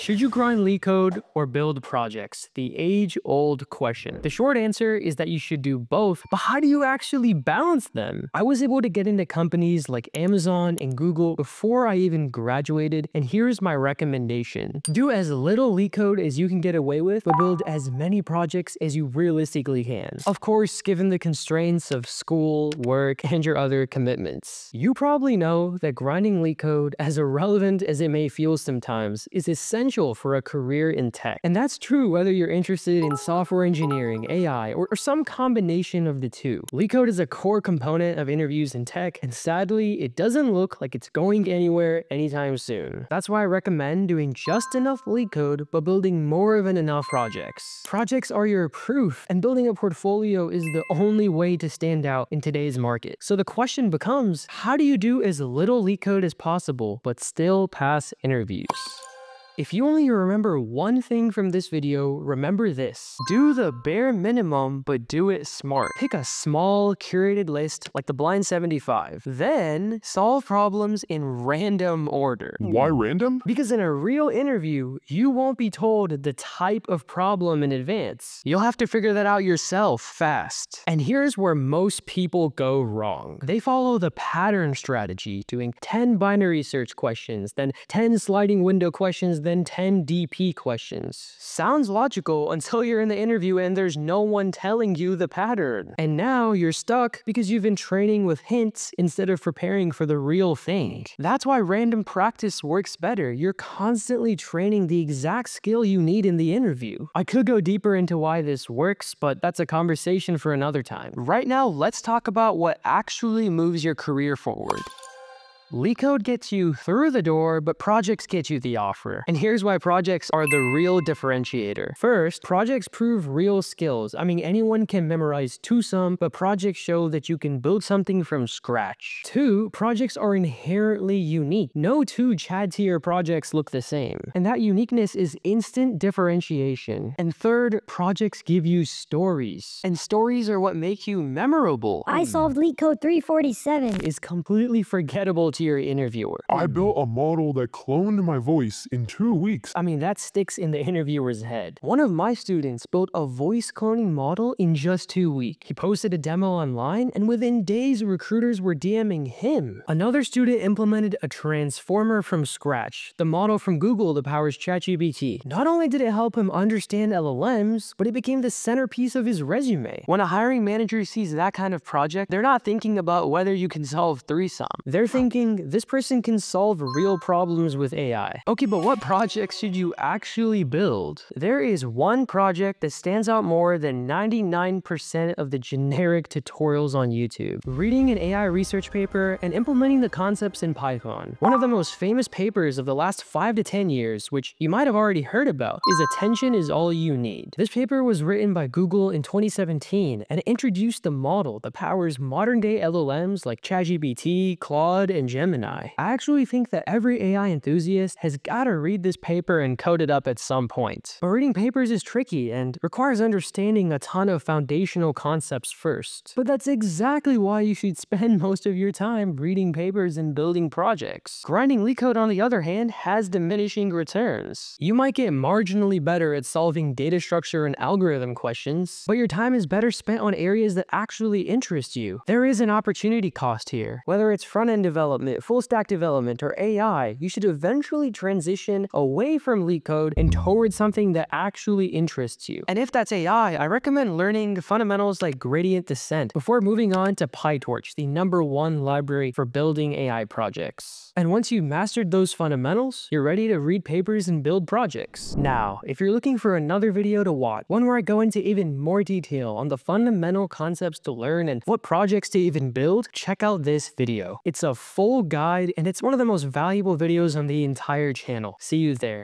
Should you grind LeetCode or build projects? The age-old question. The short answer is that you should do both, but how do you actually balance them? I was able to get into companies like Amazon and Google before I even graduated, and here's my recommendation. Do as little LeetCode as you can get away with, but build as many projects as you realistically can. Of course, given the constraints of school, work, and your other commitments. You probably know that grinding LeetCode, as irrelevant as it may feel sometimes, is essential for a career in tech. And that's true whether you're interested in software engineering, AI, or, or some combination of the two. LeetCode is a core component of interviews in tech, and sadly, it doesn't look like it's going anywhere anytime soon. That's why I recommend doing just enough LeetCode, but building more than enough projects. Projects are your proof, and building a portfolio is the only way to stand out in today's market. So the question becomes, how do you do as little LeetCode as possible, but still pass interviews? If you only remember one thing from this video, remember this. Do the bare minimum, but do it smart. Pick a small, curated list like the Blind 75. Then, solve problems in random order. Why random? Because in a real interview, you won't be told the type of problem in advance. You'll have to figure that out yourself fast. And here's where most people go wrong. They follow the pattern strategy, doing 10 binary search questions, then 10 sliding window questions, than 10 DP questions. Sounds logical until you're in the interview and there's no one telling you the pattern. And now you're stuck because you've been training with hints instead of preparing for the real thing. That's why random practice works better. You're constantly training the exact skill you need in the interview. I could go deeper into why this works, but that's a conversation for another time. Right now, let's talk about what actually moves your career forward. LeetCode gets you through the door, but projects get you the offer. And here's why projects are the real differentiator. First, projects prove real skills. I mean, anyone can memorize TwoSum, but projects show that you can build something from scratch. Two, projects are inherently unique. No two Chad tier projects look the same. And that uniqueness is instant differentiation. And third, projects give you stories. And stories are what make you memorable. I solved LeetCode 347. Is completely forgettable your interviewer. I built a model that cloned my voice in two weeks. I mean, that sticks in the interviewer's head. One of my students built a voice cloning model in just two weeks. He posted a demo online, and within days, recruiters were DMing him. Another student implemented a transformer from scratch, the model from Google that powers ChatGPT. Not only did it help him understand LLMs, but it became the centerpiece of his resume. When a hiring manager sees that kind of project, they're not thinking about whether you can solve ThreeSum. They're thinking, this person can solve real problems with AI. Okay, but what projects should you actually build? There is one project that stands out more than 99% of the generic tutorials on YouTube. Reading an AI research paper and implementing the concepts in Python. One of the most famous papers of the last 5 to 10 years, which you might have already heard about, is Attention is All You Need. This paper was written by Google in 2017 and introduced the model that powers modern-day LLMs like ChatGPT, Claude, and Gemini Gemini. I actually think that every AI enthusiast has got to read this paper and code it up at some point. But reading papers is tricky and requires understanding a ton of foundational concepts first. But that's exactly why you should spend most of your time reading papers and building projects. Grinding LeetCode, on the other hand, has diminishing returns. You might get marginally better at solving data structure and algorithm questions, but your time is better spent on areas that actually interest you. There is an opportunity cost here, whether it's front-end development, development, full stack development, or AI, you should eventually transition away from LeetCode and towards something that actually interests you. And if that's AI, I recommend learning fundamentals like gradient descent before moving on to PyTorch, the number one library for building AI projects. And once you've mastered those fundamentals, you're ready to read papers and build projects. Now, if you're looking for another video to watch, one where I go into even more detail on the fundamental concepts to learn and what projects to even build, check out this video. It's a full guide, and it's one of the most valuable videos on the entire channel. See you there.